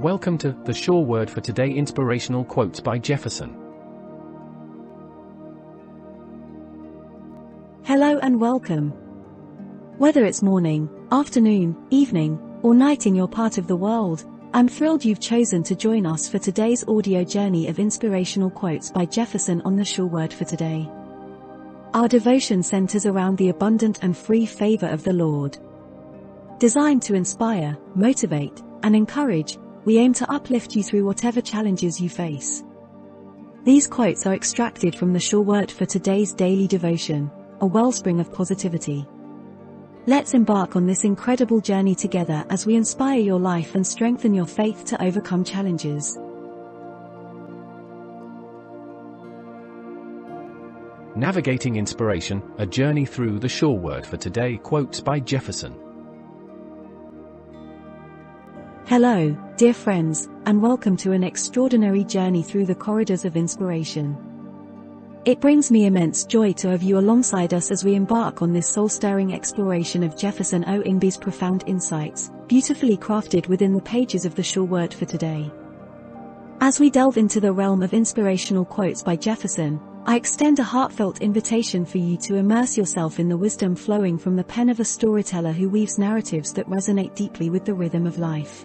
Welcome to the Sure Word for Today Inspirational Quotes by Jefferson. Hello and welcome. Whether it's morning, afternoon, evening, or night in your part of the world, I'm thrilled you've chosen to join us for today's audio journey of inspirational quotes by Jefferson on the Sure Word for Today. Our devotion centers around the abundant and free favor of the Lord. Designed to inspire, motivate, and encourage, we aim to uplift you through whatever challenges you face. These quotes are extracted from the Sure Word for today's daily devotion, a wellspring of positivity. Let's embark on this incredible journey together as we inspire your life and strengthen your faith to overcome challenges. Navigating Inspiration, a journey through the Sure Word for Today quotes by Jefferson. Hello, dear friends, and welcome to an extraordinary journey through the corridors of inspiration. It brings me immense joy to have you alongside us as we embark on this soul-stirring exploration of Jefferson O. Imgbi's profound insights, beautifully crafted within the pages of the Sure Word for today. As we delve into the realm of inspirational quotes by Jefferson, I extend a heartfelt invitation for you to immerse yourself in the wisdom flowing from the pen of a storyteller who weaves narratives that resonate deeply with the rhythm of life.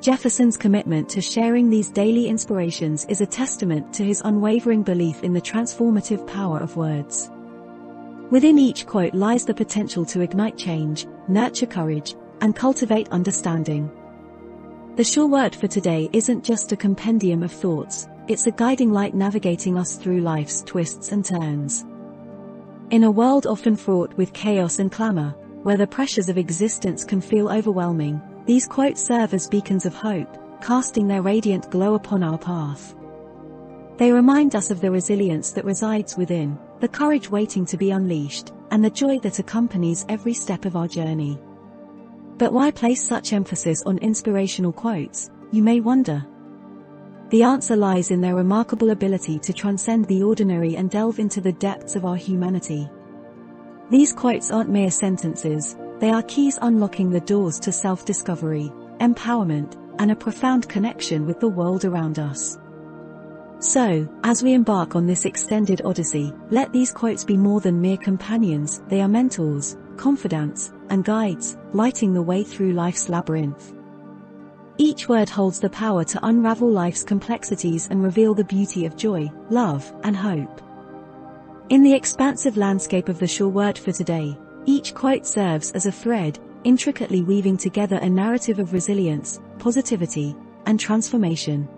Jefferson's commitment to sharing these daily inspirations is a testament to his unwavering belief in the transformative power of words. Within each quote lies the potential to ignite change, nurture courage, and cultivate understanding. The sure word for today isn't just a compendium of thoughts, it's a guiding light navigating us through life's twists and turns. In a world often fraught with chaos and clamor, where the pressures of existence can feel overwhelming, these quotes serve as beacons of hope, casting their radiant glow upon our path. They remind us of the resilience that resides within, the courage waiting to be unleashed, and the joy that accompanies every step of our journey. But why place such emphasis on inspirational quotes, you may wonder. The answer lies in their remarkable ability to transcend the ordinary and delve into the depths of our humanity. These quotes aren't mere sentences, they are keys unlocking the doors to self-discovery, empowerment, and a profound connection with the world around us. So, as we embark on this extended odyssey, let these quotes be more than mere companions, they are mentors, confidants, and guides, lighting the way through life's labyrinth. Each word holds the power to unravel life's complexities and reveal the beauty of joy, love, and hope. In the expansive landscape of the sure word for today, each quote serves as a thread, intricately weaving together a narrative of resilience, positivity, and transformation.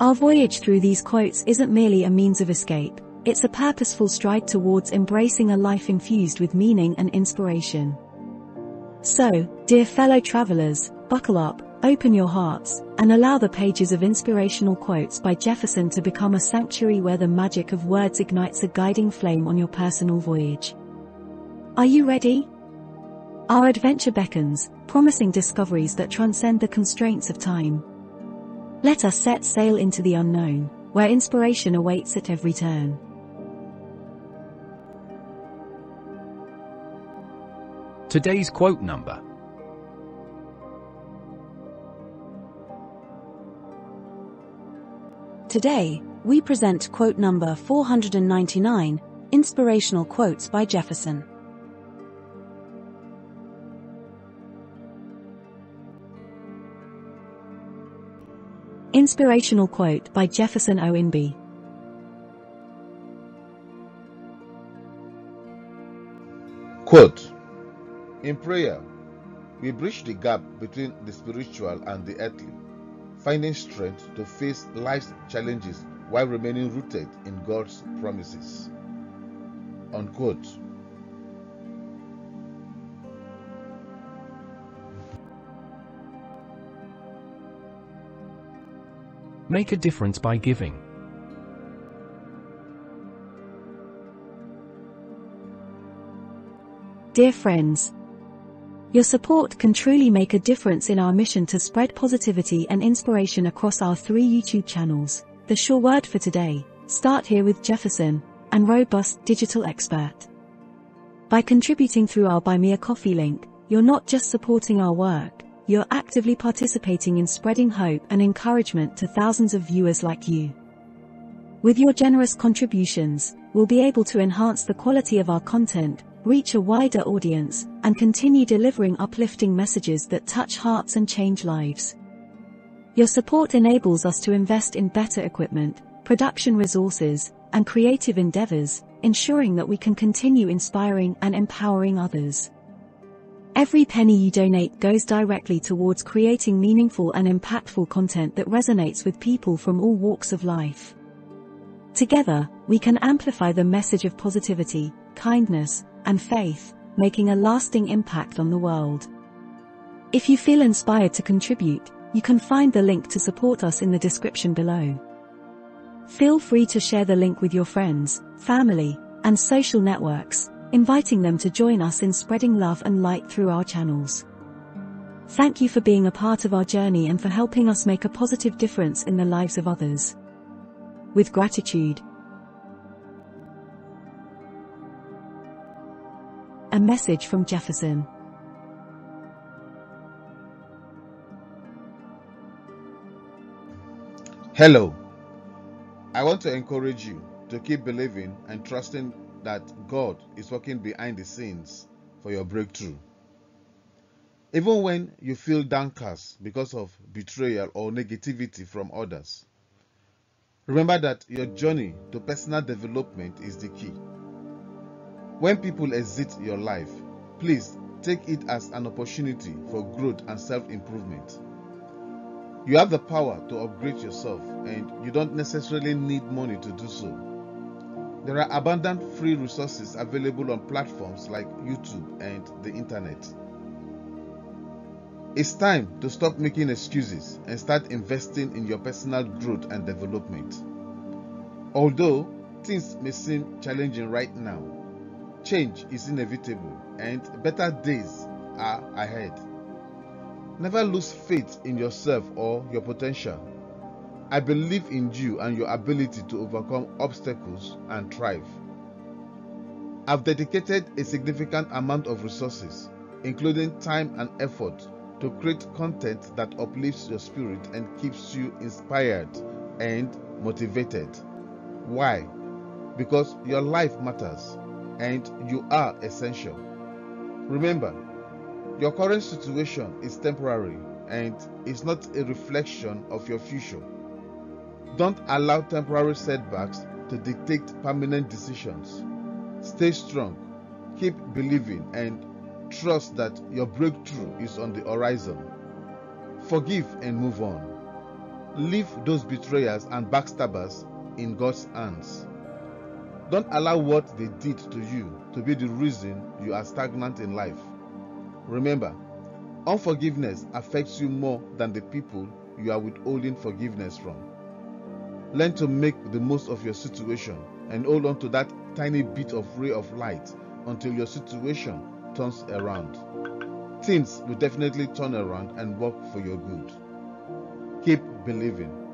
Our voyage through these quotes isn't merely a means of escape, it's a purposeful stride towards embracing a life infused with meaning and inspiration. So, dear fellow travelers, buckle up, open your hearts, and allow the pages of inspirational quotes by Jefferson to become a sanctuary where the magic of words ignites a guiding flame on your personal voyage. Are you ready? Our adventure beckons, promising discoveries that transcend the constraints of time. Let us set sail into the unknown, where inspiration awaits at every turn. Today's quote number Today, we present quote number 499 Inspirational Quotes by Jefferson. Inspirational quote by Jefferson O. Imgbi. Quote In prayer, we bridge the gap between the spiritual and the earthly, finding strength to face life's challenges while remaining rooted in God's promises. Unquote. Make a difference by giving. Dear friends, your support can truly make a difference in our mission to spread positivity and inspiration across our three YouTube channels. The sure word for today, Start Here with Jefferson, and Robust Digital Expert. By contributing through our Buy Me a Coffee link, you're not just supporting our work, you're actively participating in spreading hope and encouragement to thousands of viewers like you. With your generous contributions, we'll be able to enhance the quality of our content, reach a wider audience, and continue delivering uplifting messages that touch hearts and change lives. Your support enables us to invest in better equipment, production resources, and creative endeavors, ensuring that we can continue inspiring and empowering others. Every penny you donate goes directly towards creating meaningful and impactful content that resonates with people from all walks of life. Together, we can amplify the message of positivity, kindness, and faith, making a lasting impact on the world. If you feel inspired to contribute, you can find the link to support us in the description below. Feel free to share the link with your friends, family, and social networks, inviting them to join us in spreading love and light through our channels. Thank you for being a part of our journey and for helping us make a positive difference in the lives of others. With gratitude. A message from Jefferson. Hello. I want to encourage you to keep believing and trusting that God is working behind the scenes for your breakthrough. Even when you feel downcast because of betrayal or negativity from others, remember that your journey to personal development is the key. When people exit your life, please take it as an opportunity for growth and self improvement. You have the power to upgrade yourself, and you don't necessarily need money to do so. There are abundant free resources available on platforms like YouTube and the internet. It's time to stop making excuses and start investing in your personal growth and development. Although things may seem challenging right now, change is inevitable and better days are ahead. Never lose faith in yourself or your potential. I believe in you and your ability to overcome obstacles and thrive. I've dedicated a significant amount of resources, including time and effort, to create content that uplifts your spirit and keeps you inspired and motivated. Why? Because your life matters and you are essential. Remember, your current situation is temporary and is not a reflection of your future. Don't allow temporary setbacks to dictate permanent decisions. Stay strong, keep believing, and trust that your breakthrough is on the horizon. Forgive and move on. Leave those betrayers and backstabbers in God's hands. Don't allow what they did to you to be the reason you are stagnant in life. Remember, unforgiveness affects you more than the people you are withholding forgiveness from. Learn to make the most of your situation and hold on to that tiny bit of ray of light until your situation turns around. Things will definitely turn around and work for your good. Keep believing.